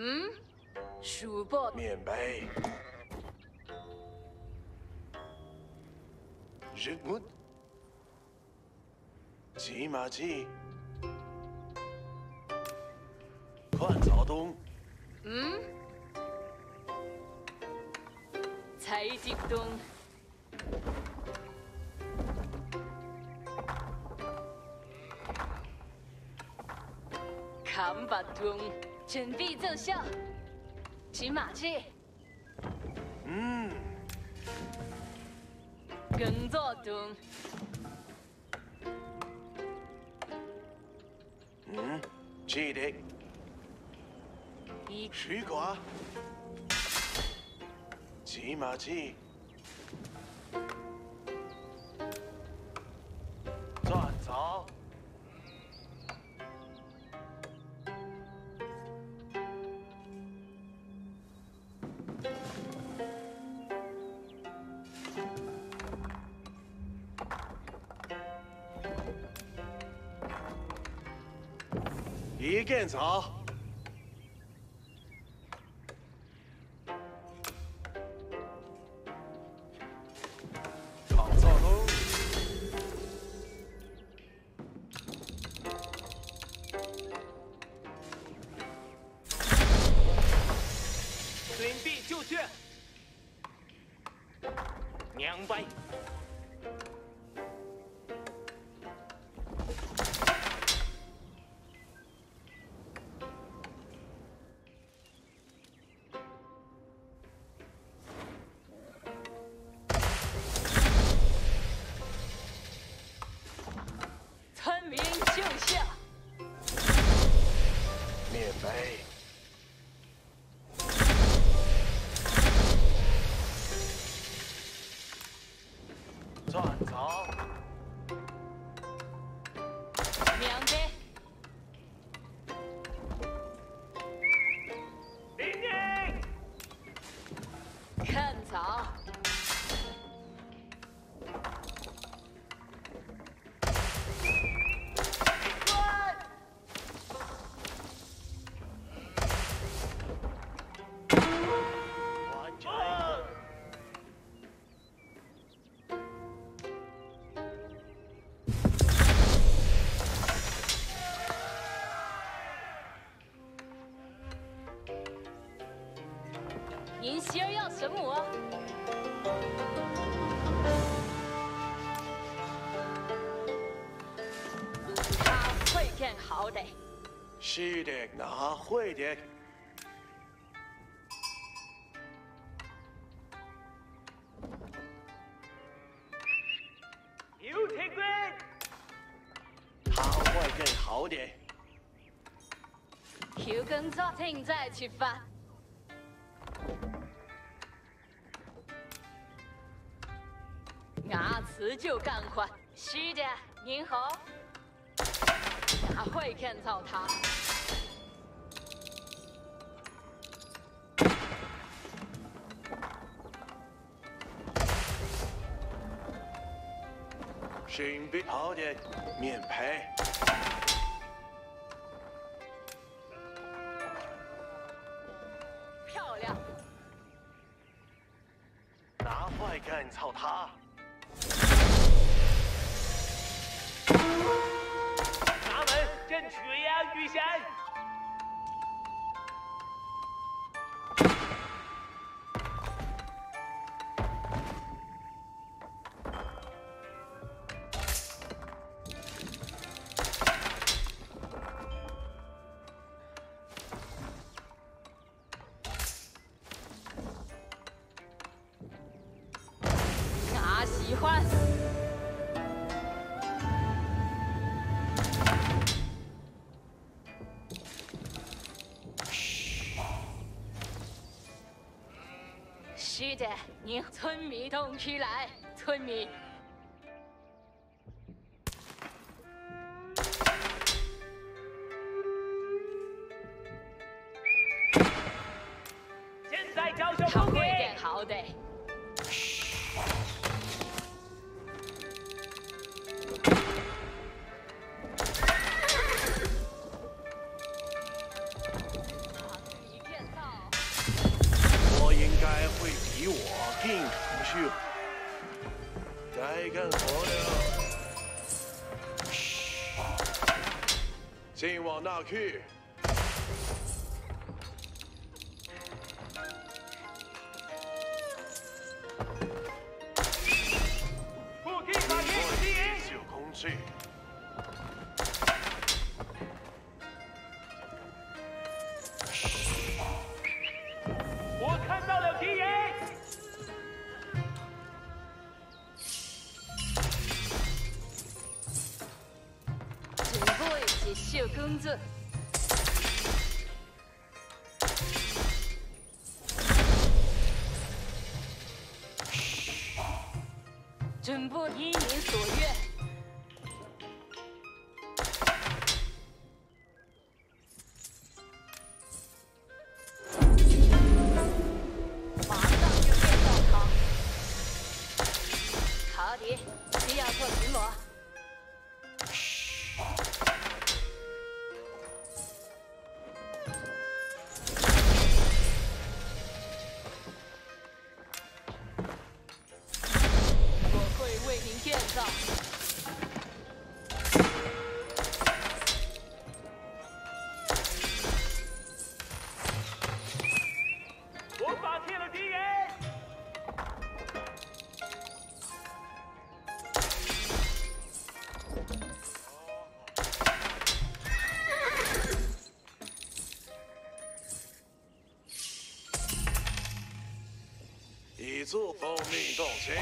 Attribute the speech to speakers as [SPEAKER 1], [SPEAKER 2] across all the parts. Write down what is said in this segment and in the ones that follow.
[SPEAKER 1] 嗯，书包
[SPEAKER 2] 面杯，日木，芝麻鸡，宽草东，
[SPEAKER 1] 嗯，菜鸡东，看巴东，准备奏效，骑马去，
[SPEAKER 2] 嗯，
[SPEAKER 1] 工作中，
[SPEAKER 2] 嗯，记得，
[SPEAKER 1] 一。
[SPEAKER 2] 水果，芝麻鸡，一根
[SPEAKER 1] 更好
[SPEAKER 2] 点。
[SPEAKER 1] 有工作停再出发。牙齿就干活。是的，您好。哪会看到他？
[SPEAKER 2] 准备好的面
[SPEAKER 1] 是的，你村民动起来，村民。
[SPEAKER 3] 现在
[SPEAKER 1] 好的。
[SPEAKER 2] 去。
[SPEAKER 3] 不敌法庭敌营，
[SPEAKER 2] 就空去。
[SPEAKER 3] 我看到了敌人。
[SPEAKER 1] 准备接受工作。
[SPEAKER 2] 已做奉命动情。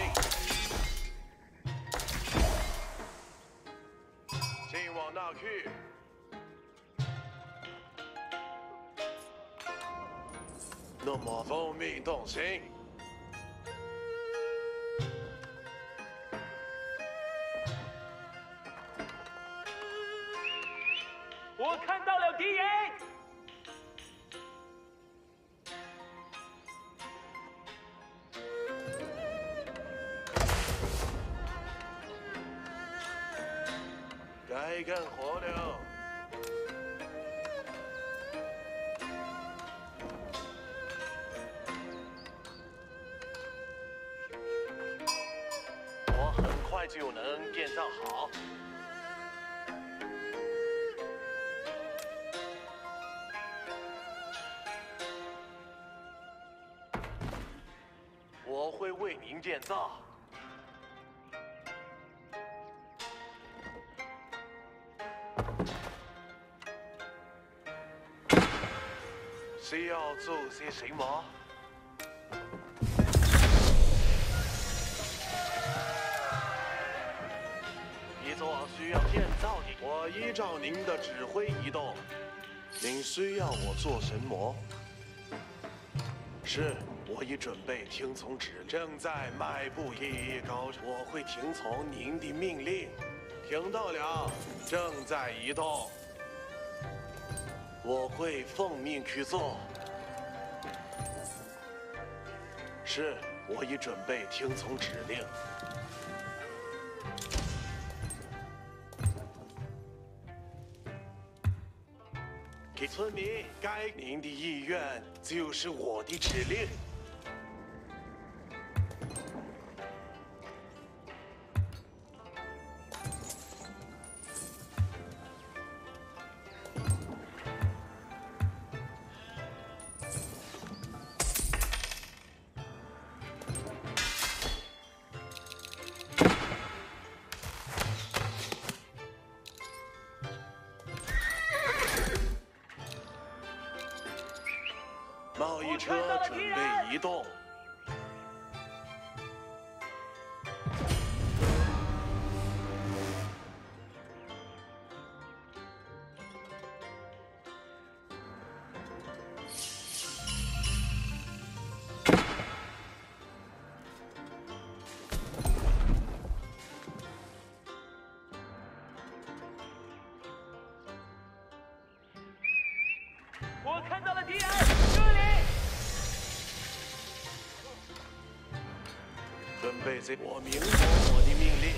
[SPEAKER 2] 请往那去。那么奉命动刑。干活了。我很快就能建造好。我会为您建造。要做些什么？一座需要建造的，我依照您的指挥移动。您需要我做什么？是，我已准备听从指令，正在迈步一高。我会听从您的命令。听到了，正在移动。我会奉命去做。是，我已准备听从指令。给村民，该您的意愿就是我的指令。准备移动。备接，我明白我的命令。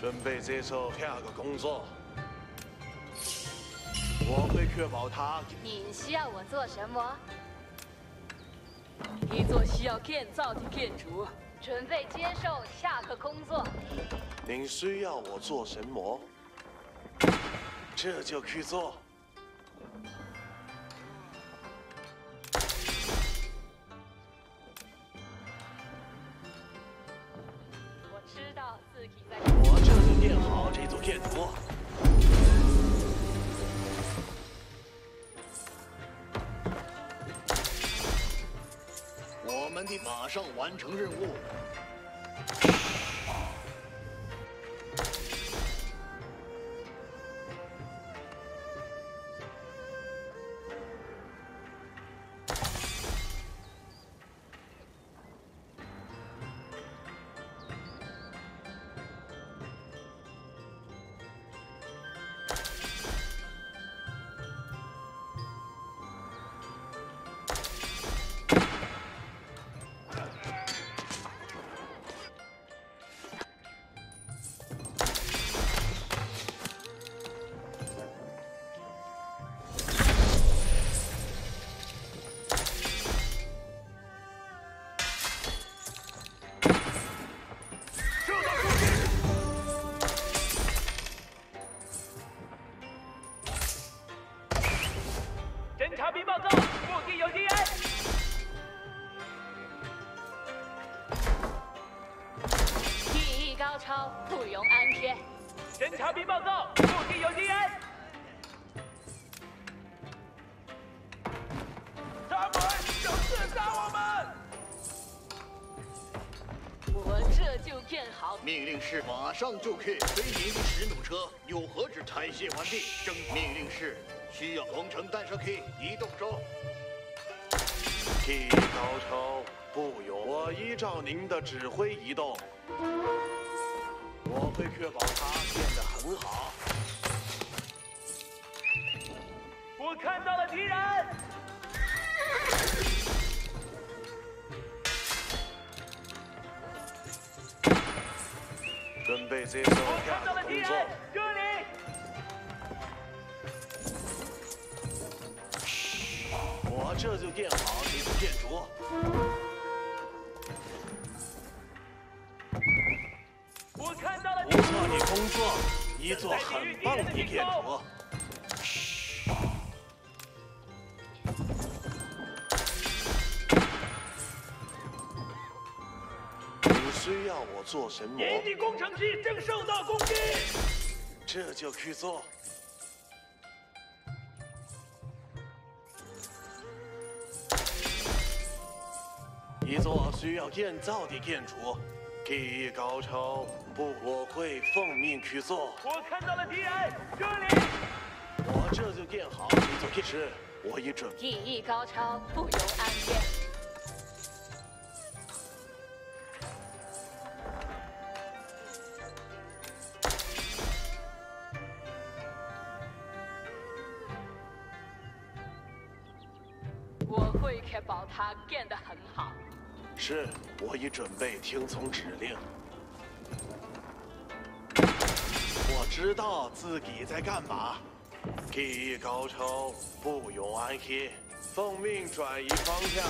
[SPEAKER 2] 准备接受下个工作。我会确保他。
[SPEAKER 1] 你需要我做什么？
[SPEAKER 4] 一座需要建造的建筑，
[SPEAKER 1] 准备接受下个工作。
[SPEAKER 2] 您需要我做什么，这就去做。
[SPEAKER 4] 完成任务。需要工程弹射 K 移动中。
[SPEAKER 2] K 高超，不用我依照您的指挥移动，我会确保它变得很好。
[SPEAKER 3] 我看到了敌人。
[SPEAKER 2] 准备接受
[SPEAKER 3] 我看到了敌人。，这
[SPEAKER 2] 就建好你的建筑。
[SPEAKER 3] 我看到了
[SPEAKER 2] 不
[SPEAKER 3] 敌人。
[SPEAKER 2] 错的工作，一座很棒的建筑。你需要我做神魔，
[SPEAKER 3] 营地工程机正受到攻击。
[SPEAKER 2] 这就去做。一座需要建造的建筑，技艺高超，不，我会奉命去做。
[SPEAKER 3] 我看到了敌人，这里。
[SPEAKER 2] 我这就建好这座建筑，我已准备
[SPEAKER 1] 技艺高超，不容安贴。我会确保它建得很好。
[SPEAKER 2] 是，我已准备听从指令。我知道自己在干嘛。技艺高超，不用安心，奉命转移方向。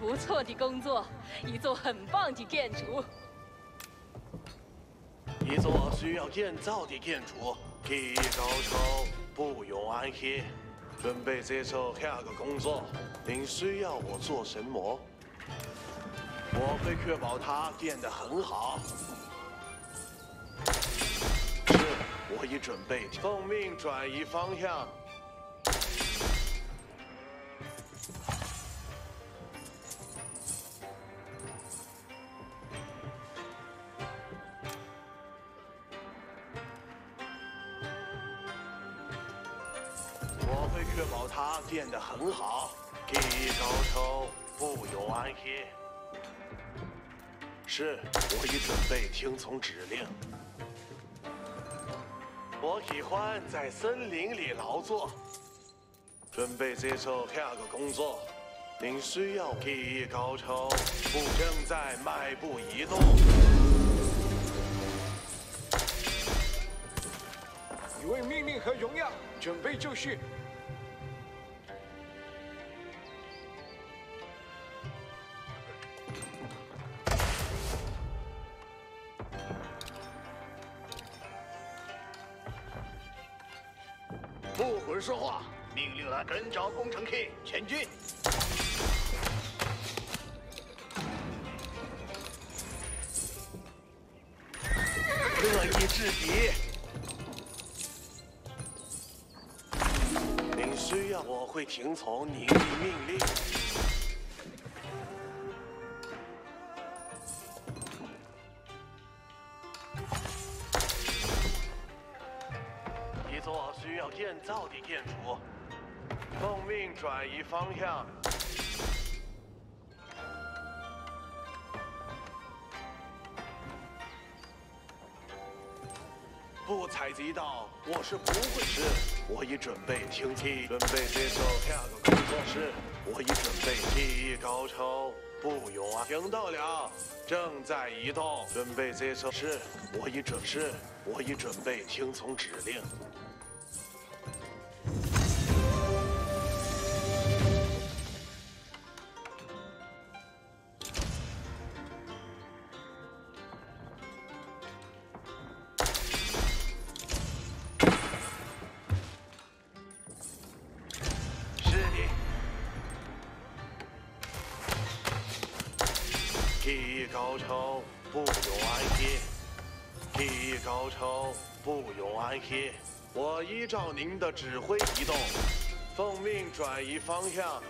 [SPEAKER 1] 不错的工作，一座很棒的建筑。
[SPEAKER 2] 一座需要建造的建筑，技艺高超，不用安心，准备接受下个工作。您需要我做神魔，我会确保他变得很好。是，我已准备，奉命转移方向。听从指令。我喜欢在森林里劳作，准备接受下个工作。您需要技艺高超，不正在迈步移动。
[SPEAKER 5] 一位命令和荣耀，准备就绪。
[SPEAKER 2] 军转移方向。不采集到，我是不会吃。我已准备听题，准备接受下个工作室。我已准备技艺高超，不用啊！听到了，正在移动，准备接受是。我已准是，我已准备听从指令。高超，不用安歇。提议高超，不用安歇。我依照您的指挥移动，奉命转移方向。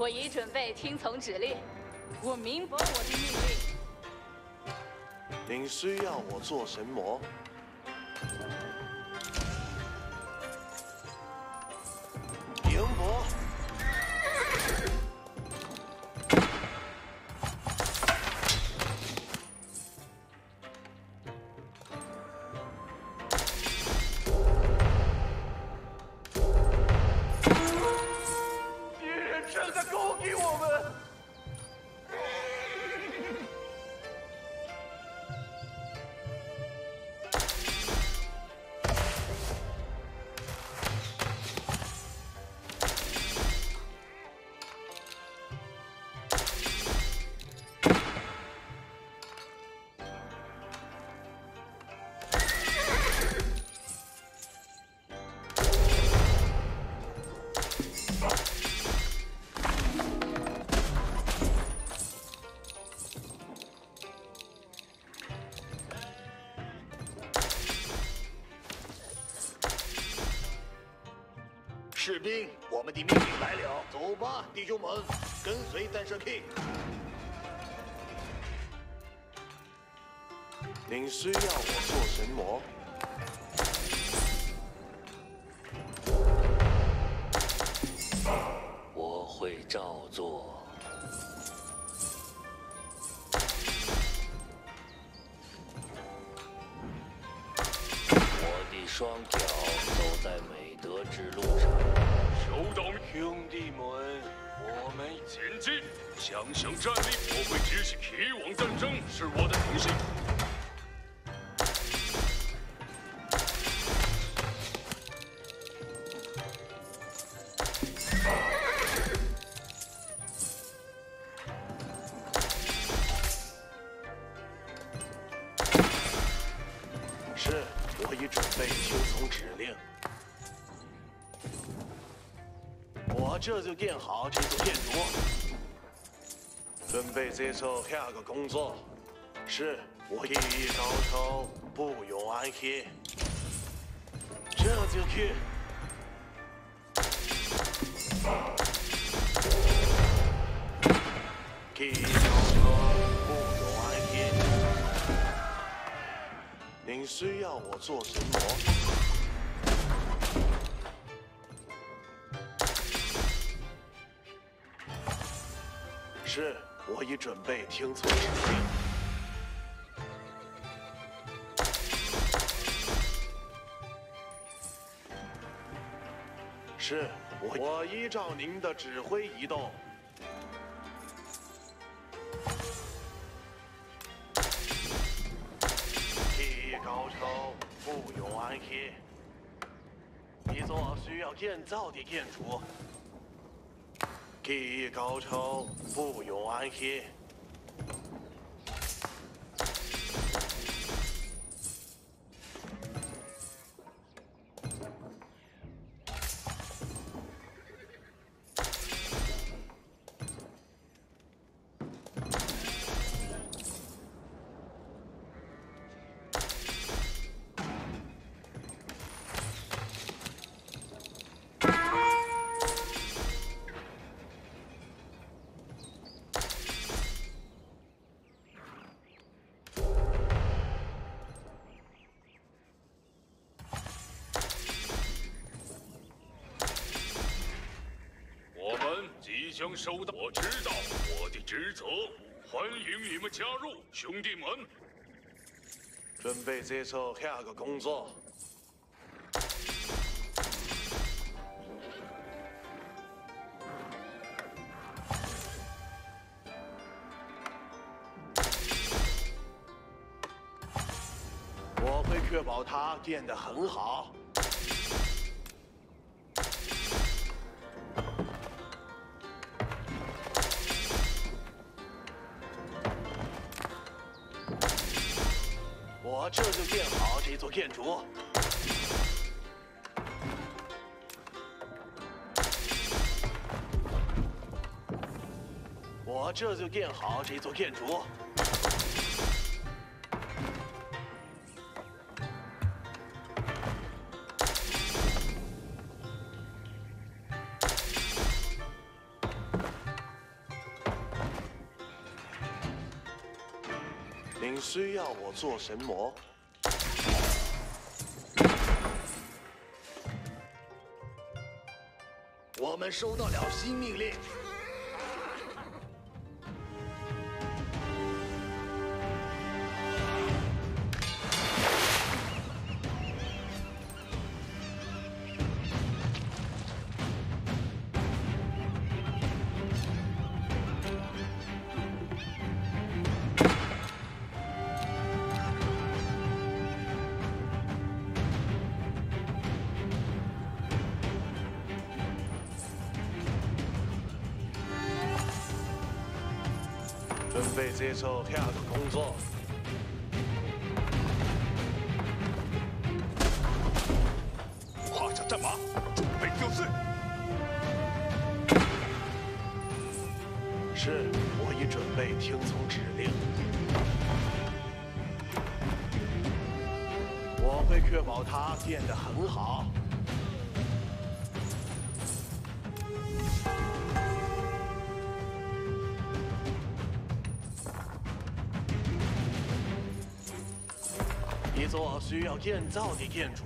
[SPEAKER 1] 我已准备听从指令。我明白我的命令。
[SPEAKER 2] 您需要我做什么？
[SPEAKER 4] 士兵，我们的命令来了，走吧，弟兄们，跟随弹射 K。
[SPEAKER 2] 您需要我做神魔？
[SPEAKER 6] 我会照做。我的双脚走在美德之路上。
[SPEAKER 3] 不懂
[SPEAKER 5] 兄弟们，我们
[SPEAKER 3] 前进，想想战力，我会执行铁网战争，是我的荣幸。
[SPEAKER 2] 下个工作。是，我提议高超，不用安歇。这就去。提议高超，不用安歇。您需要我做什么？准备听从指令。是，我我依照您的指挥移动。技艺高超，不用安歇。一座需要建造的建筑。技艺高超，不用安歇。
[SPEAKER 3] 将收到，我知道我的职责，欢迎你们加入，兄弟们。
[SPEAKER 2] 准备接受下个工作。我会确保它建得很好。我这就建好这座建筑。您需要我做神魔？
[SPEAKER 4] 收到了新命令。
[SPEAKER 2] 准备接受下个工作。
[SPEAKER 3] 画下战马，准备就绪。
[SPEAKER 2] 是，我已准备听从指令。我会确保它变得很好。需要建造的建筑。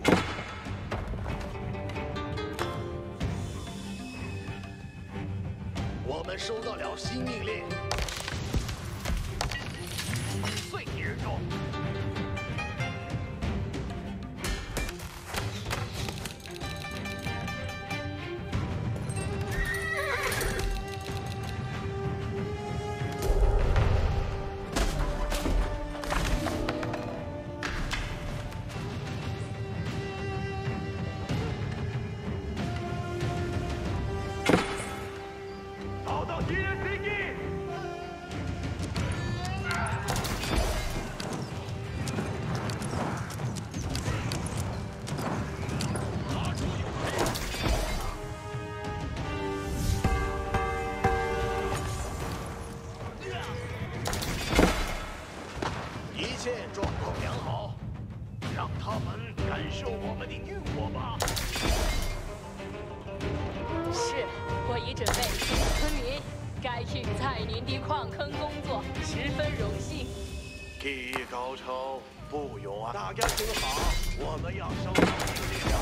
[SPEAKER 4] 我们收到了新命令。感受我们的怒火吧。
[SPEAKER 1] 是，我已准备替村民该去在您的矿坑工作，十分荣幸。
[SPEAKER 2] 技艺高超，不勇啊！大家听好，我们要收到命令了。